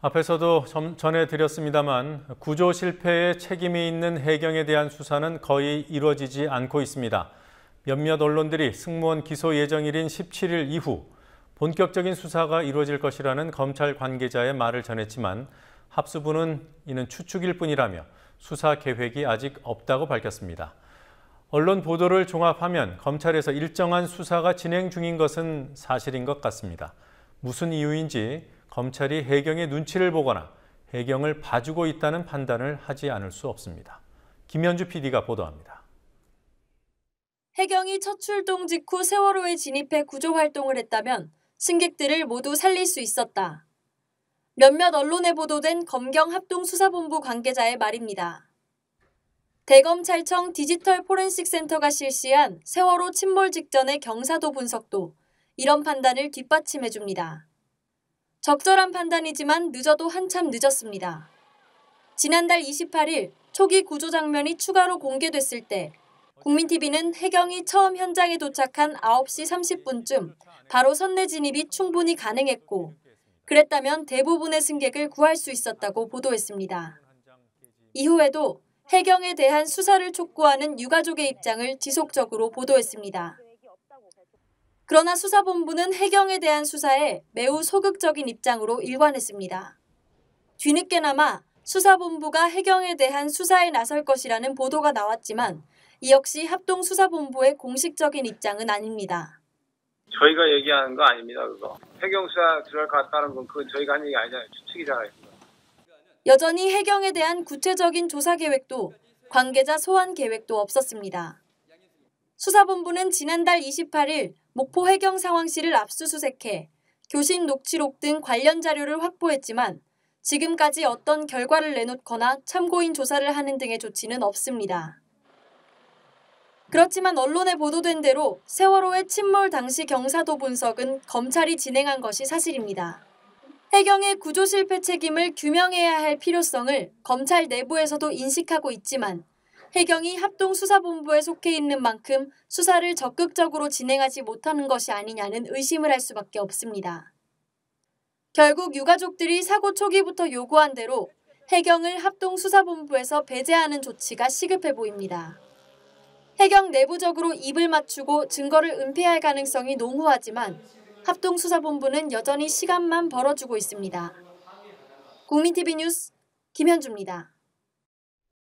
앞에서도 전해드렸습니다만 구조 실패에 책임이 있는 해경에 대한 수사는 거의 이루어지지 않고 있습니다. 몇몇 언론들이 승무원 기소 예정일인 17일 이후 본격적인 수사가 이루어질 것이라는 검찰 관계자의 말을 전했지만 합수부는 이는 추측일 뿐이라며 수사 계획이 아직 없다고 밝혔습니다. 언론 보도를 종합하면 검찰에서 일정한 수사가 진행 중인 것은 사실인 것 같습니다. 무슨 이유인지 검찰이 해경의 눈치를 보거나 해경을 봐주고 있다는 판단을 하지 않을 수 없습니다. 김현주 PD가 보도합니다. 해경이 첫 출동 직후 세월호에 진입해 구조 활동을 했다면 승객들을 모두 살릴 수 있었다. 몇몇 언론에 보도된 검경 합동수사본부 관계자의 말입니다. 대검찰청 디지털 포렌식 센터가 실시한 세월호 침몰 직전의 경사도 분석도 이런 판단을 뒷받침해 줍니다. 적절한 판단이지만 늦어도 한참 늦었습니다. 지난달 28일 초기 구조 장면이 추가로 공개됐을 때 국민TV는 해경이 처음 현장에 도착한 9시 30분쯤 바로 선내 진입이 충분히 가능했고 그랬다면 대부분의 승객을 구할 수 있었다고 보도했습니다. 이후에도 해경에 대한 수사를 촉구하는 유가족의 입장을 지속적으로 보도했습니다. 그러나 수사본부는 해경에 대한 수사에 매우 소극적인 입장으로 일관했습니다. 뒤늦게나마 수사본부가 해경에 대한 수사에 나설 것이라는 보도가 나왔지만 이 역시 합동수사본부의 공식적인 입장은 아닙니다. 저희가 얘기하는 거 아닙니다. 그거 해경 수사 들어갈 것 같다는 건 그건 저희가 한 얘기 아니잖아요. 추측이잖아요. 여전히 해경에 대한 구체적인 조사 계획도 관계자 소환 계획도 없었습니다. 수사본부는 지난달 28일 목포 해경 상황실을 압수수색해 교신 녹취록 등 관련 자료를 확보했지만 지금까지 어떤 결과를 내놓거나 참고인 조사를 하는 등의 조치는 없습니다. 그렇지만 언론에 보도된 대로 세월호의 침몰 당시 경사도 분석은 검찰이 진행한 것이 사실입니다. 해경의 구조 실패 책임을 규명해야 할 필요성을 검찰 내부에서도 인식하고 있지만 해경이 합동수사본부에 속해 있는 만큼 수사를 적극적으로 진행하지 못하는 것이 아니냐는 의심을 할 수밖에 없습니다. 결국 유가족들이 사고 초기부터 요구한 대로 해경을 합동수사본부에서 배제하는 조치가 시급해 보입니다. 해경 내부적으로 입을 맞추고 증거를 은폐할 가능성이 농후하지만 합동수사본부는 여전히 시간만 벌어주고 있습니다. 국민TV 뉴스 김현주입니다.